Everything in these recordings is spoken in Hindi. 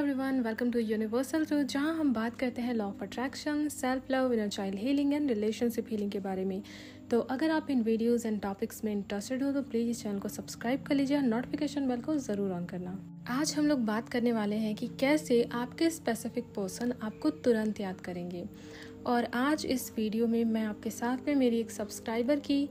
Everyone welcome to universal truth जहाँ हम बात करते हैं law of attraction self love inner child healing and relationship healing के बारे में। तो अगर आप इन वीडियोस एंड टॉपिक्स में इंटरेस्टेड हो तो प्लीज़ इस चैनल को सब्सक्राइब कर लीजिए और नोटिफिकेशन बेल को ज़रूर ऑन करना। आज हम लोग बात करने वाले हैं कि कैसे आपके स्पेसिफिक पर्सन आपको तुरंत याद करेंगे। और आज इस वीडियो में मैं आपके साथ में मेरी एक सब्सक्राइबर की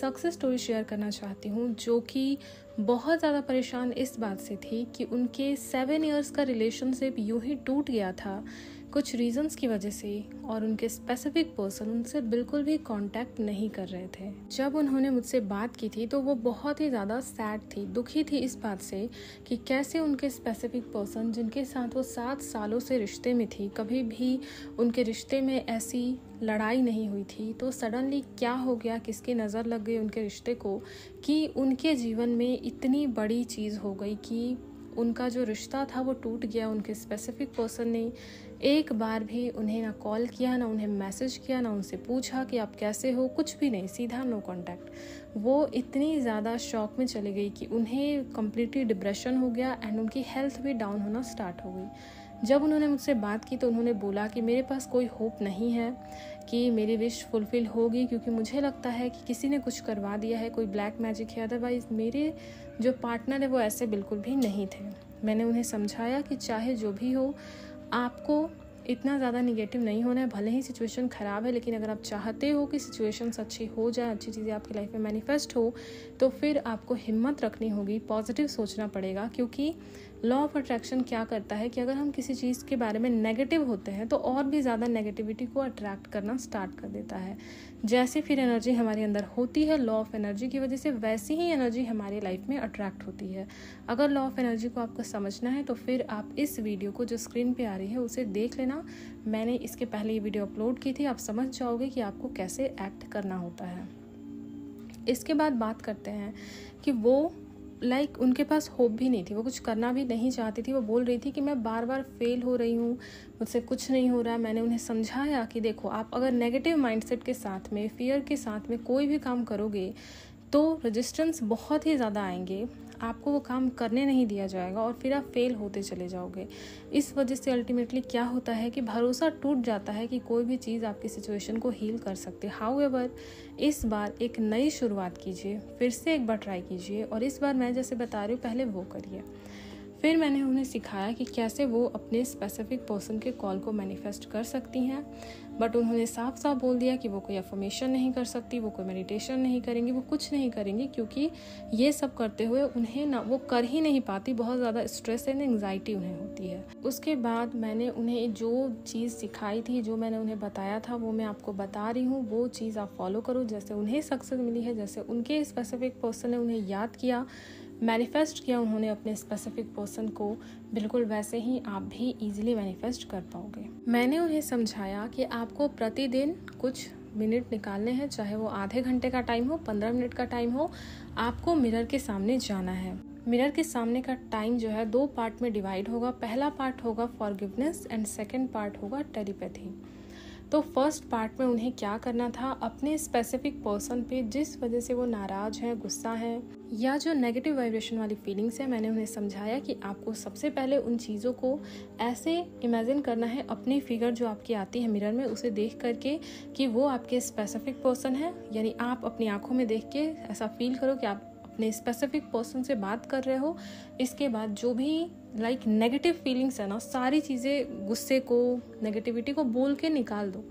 सक्सेस स्टोरी शेयर करना चाहती हूँ, जो कि बहुत ज़्यादा परेशान इस बात से थी कि उनके सेवन इयर्स का रिलेशनशिप यूँ ही टूट गया था कुछ रीजंस की वजह से और उनके स्पेसिफिक पर्सन उनसे बिल्कुल भी कांटेक्ट नहीं कर रहे थे। जब उन्होंने मुझसे बात की थी तो वो बहुत ही ज़्यादा सैड थी, दुखी थी इस बात से कि कैसे उनके स्पेसिफिक पर्सन जिनके साथ वो सात सालों से रिश्ते में थी, कभी भी उनके रिश्ते में ऐसी लड़ाई नहीं हुई थी। तो सडनली क्या हो गया, किसकी नज़र लग गई उनके रिश्ते को, कि उनके जीवन में इतनी बड़ी चीज़ हो गई कि उनका जो रिश्ता था वो टूट गया, उनके स्पेसिफिक पर्सन ने एक बार भी उन्हें ना कॉल किया, ना उन्हें मैसेज किया, ना उनसे पूछा कि आप कैसे हो, कुछ भी नहीं, सीधा नो कांटेक्ट वो इतनी ज़्यादा शॉक में चली गई कि उन्हें कम्प्लीटली डिप्रेशन हो गया एंड उनकी हेल्थ भी डाउन होना स्टार्ट हो गई। जब उन्होंने मुझसे बात की तो उन्होंने बोला कि मेरे पास कोई होप नहीं है कि मेरी विश फुलफ़िल होगी, क्योंकि मुझे लगता है कि किसी ने कुछ करवा दिया है, कोई ब्लैक मैजिक है। अदरवाइज़ मेरे जो पार्टनर है वो ऐसे बिल्कुल भी नहीं थे। मैंने उन्हें समझाया कि चाहे जो भी हो, आपको इतना ज़्यादा निगेटिव नहीं होना है, भले ही सिचुएशन ख़राब है, लेकिन अगर आप चाहते हो कि सिचुएशंस अच्छी हो जाए, अच्छी चीज़ें आपकी लाइफ में मैनिफेस्ट हो तो फिर आपको हिम्मत रखनी होगी पॉजिटिव सोचना पड़ेगा, क्योंकि लॉ ऑफ़ अट्रैक्शन क्या करता है कि अगर हम किसी चीज़ के बारे में नेगेटिव होते हैं तो और भी ज़्यादा नेगेटिविटी को अट्रैक्ट करना स्टार्ट कर देता है। जैसे फिर एनर्जी हमारे अंदर होती है लॉ ऑफ़ एनर्जी की वजह से वैसी ही एनर्जी हमारी लाइफ में अट्रैक्ट होती है। अगर लॉ ऑफ़ एनर्जी को आपको समझना है तो फिर आप इस वीडियो को जो स्क्रीन पर आ रही है, उसे देख लेना। मैंने इसके पहले ये वीडियो अपलोड की थी, आप समझ जाओगे कि आपको कैसे एक्ट करना होता है। इसके बाद बात करते हैं कि वो लाइक like, उनके पास होप भी नहीं थी। वो कुछ करना भी नहीं चाहती थी। वो बोल रही थी कि मैं बार बार फेल हो रही हूँ। मुझसे कुछ नहीं हो रहा। मैंने उन्हें समझाया कि देखो आप अगर नेगेटिव माइंडसेट के साथ में फियर के साथ में कोई भी काम करोगे तो रजिस्टेंस बहुत ही ज़्यादा आएँगे। आपको वो काम करने नहीं दिया जाएगा और फिर आप फेल होते चले जाओगे। इस वजह से अल्टीमेटली क्या होता है कि भरोसा टूट जाता है कि कोई भी चीज़ आपकी सिचुएशन को हील कर सकते हाउ एवर इस बार एक नई शुरुआत कीजिए, फिर से एक बार ट्राई कीजिए और इस बार मैं जैसे बता रही हूँ, पहले वो करिए। फिर मैंने उन्हें सिखाया कि कैसे वो अपने स्पेसिफिक पर्सन के कॉल को मैनिफेस्ट कर सकती हैं बट उन्होंने साफ़ साफ़ बोल दिया कि वो कोई अफर्मेशन नहीं कर सकती, वो कोई मेडिटेशन नहीं करेंगी, वो कुछ नहीं करेंगी, क्योंकि ये सब करते हुए उन्हें ना, वो कर ही नहीं पाती, बहुत ज़्यादा स्ट्रेस एंड एंगजाइटी उन्हें होती है। उसके बाद मैंने उन्हें जो चीज़ सिखाई थी, जो मैंने उन्हें बताया था, वो मैं आपको बता रही हूँ, वो चीज़ आप फॉलो करो, जैसे उन्हें सक्सेस मिली है, जैसे उनके स्पेसिफिक पर्सन ने उन्हें याद किया मैनिफेस्ट किया उन्होंने अपने स्पेसिफिक पर्सन को, बिल्कुल वैसे ही आप भी इजीली मैनिफेस्ट कर पाओगे। मैंने उन्हें समझाया कि आपको प्रतिदिन कुछ मिनट निकालने हैं, चाहे वो आधे घंटे का टाइम हो, पंद्रह मिनट का टाइम हो, आपको मिरर के सामने जाना है। मिरर के सामने का टाइम जो है, दो पार्ट में डिवाइड होगा। पहला पार्ट होगा फॉरगिवनेस एंड सेकेंड पार्ट होगा टेलीपैथी तो फ़र्स्ट पार्ट में उन्हें क्या करना था? अपने स्पेसिफिक पर्सन पे जिस वजह से वो नाराज़ हैं, गुस्सा है या जो नेगेटिव वाइब्रेशन वाली फीलिंग्स है, मैंने उन्हें समझाया कि आपको सबसे पहले उन चीज़ों को ऐसे इमेजिन करना है, अपनी फिगर जो आपकी आती है मिरर में, उसे देख करके कि वो आपके स्पेसिफिक पर्सन है। यानी आप अपनी आँखों में देख के ऐसा फील करो कि आप अपने स्पेसिफिक पर्सन से बात कर रहे हो। इसके बाद जो भी लाइक नेगेटिव फीलिंग्स है ना, सारी चीज़ें गुस्से को नेगेटिविटी को बोल के निकाल दो।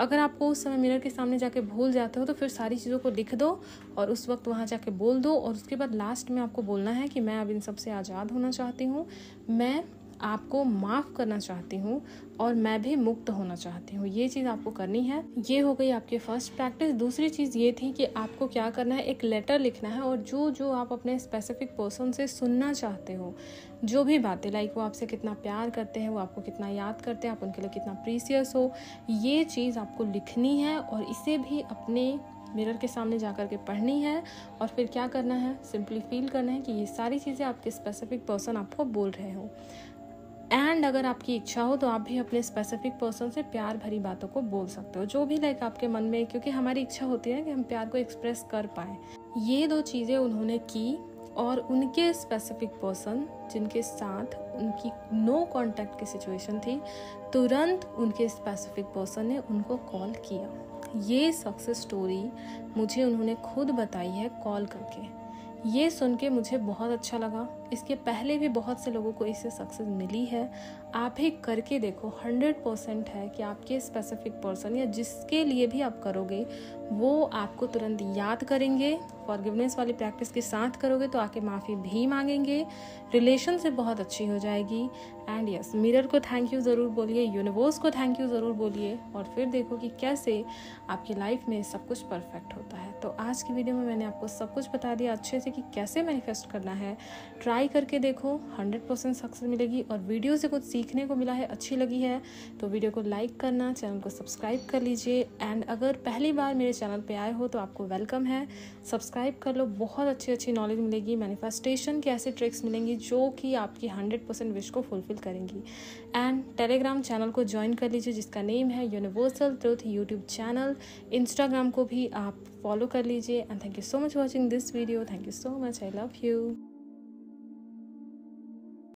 अगर आपको उस समय मिरर के सामने जाके भूल जाते हो तो फिर सारी चीज़ों को लिख दो और उस वक्त वहाँ जाके बोल दो और उसके बाद लास्ट में आपको बोलना है कि मैं अब इन सबसे आज़ाद होना चाहती हूँ। मैं आपको माफ़ करना चाहती हूँ और मैं भी मुक्त होना चाहती हूँ। ये चीज़ आपको करनी है। ये हो गई आपकी फ़र्स्ट प्रैक्टिस दूसरी चीज़ ये थी कि आपको क्या करना है? एक लेटर लिखना है और जो जो आप अपने स्पेसिफिक पर्सन से सुनना चाहते हो, जो भी बातें लाइक वो आपसे कितना प्यार करते हैं, वो आपको कितना याद करते हैं, आप उनके लिए कितना प्रीसियस हो, ये चीज़ आपको लिखनी है और इसे भी अपने मिरर के सामने जा कर के पढ़नी है और फिर क्या करना है? सिंपली फील करना है कि ये सारी चीज़ें आपके स्पेसिफिक पर्सन आपको बोल रहे हो। एंड अगर आपकी इच्छा हो तो आप भी अपने स्पेसिफिक पर्सन से प्यार भरी बातों को बोल सकते हो, जो भी लाइक आपके मन में, क्योंकि हमारी इच्छा होती है कि हम प्यार को एक्सप्रेस कर पाए। ये दो चीज़ें उन्होंने की, और उनके स्पेसिफिक पर्सन जिनके साथ उनकी नो कांटेक्ट की सिचुएशन थी, तुरंत उनके स्पेसिफिक पर्सन ने उनको कॉल किया। ये सक्सेस स्टोरी मुझे उन्होंने खुद बताई है कॉल करके। ये सुन के मुझे बहुत अच्छा लगा। इसके पहले भी बहुत से लोगों को इससे सक्सेस मिली है। आप ही करके देखो हंड्रेड परसेंट है कि आपके स्पेसिफिक पर्सन या जिसके लिए भी आप करोगे, वो आपको तुरंत याद करेंगे फॉरगिवनेस वाली प्रैक्टिस के साथ करोगे तो आके माफ़ी भी मांगेंगे। रिलेशन से बहुत अच्छी हो जाएगी। एंड यस मिरर को थैंक यू ज़रूर बोलिए यूनिवर्स को थैंक यू ज़रूर बोलिए और फिर देखो कि कैसे आपकी लाइफ में सब कुछ परफेक्ट होता है। तो आज की वीडियो में मैंने आपको सब कुछ बता दिया, अच्छे से कि कैसे मैनिफेस्ट करना है। ट्राई करके देखो हंड्रेड परसेंट सक्सेस मिलेगी और वीडियो से कुछ सीखने को मिला है, अच्छी लगी है तो वीडियो को लाइक करना चैनल को सब्सक्राइब कर लीजिए। एंड अगर पहली बार मेरे चैनल पे आए हो तो आपको वेलकम है। सब्सक्राइब कर लो, बहुत अच्छी अच्छी नॉलेज मिलेगी मैनिफेस्टेशन की ऐसी ट्रिक्स मिलेंगी, जो कि आपकी हंड्रेड परसेंट विश को फुलफिल करेंगी। एंड टेलीग्राम चैनल को ज्वाइन कर लीजिए, जिसका नेम है universal truth YouTube channel Instagram को भी आप फॉलो कर लीजिए। And thank you so much watching this video thank you so much I love you